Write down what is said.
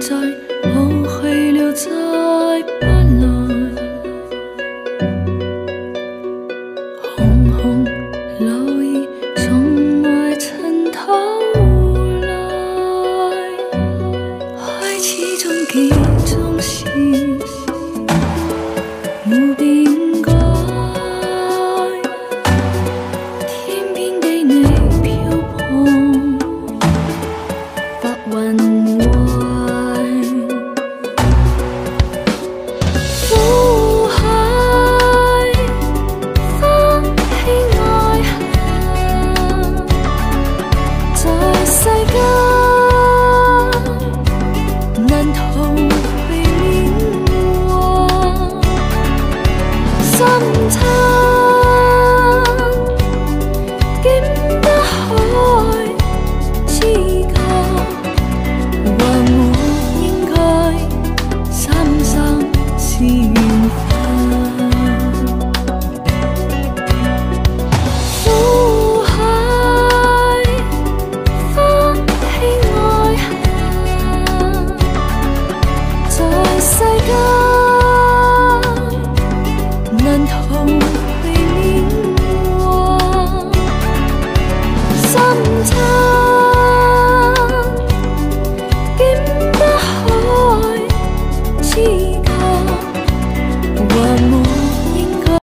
在过去了，再不来。红红落叶从外尘土来，开始终结终是不变改。天边地你飘泊，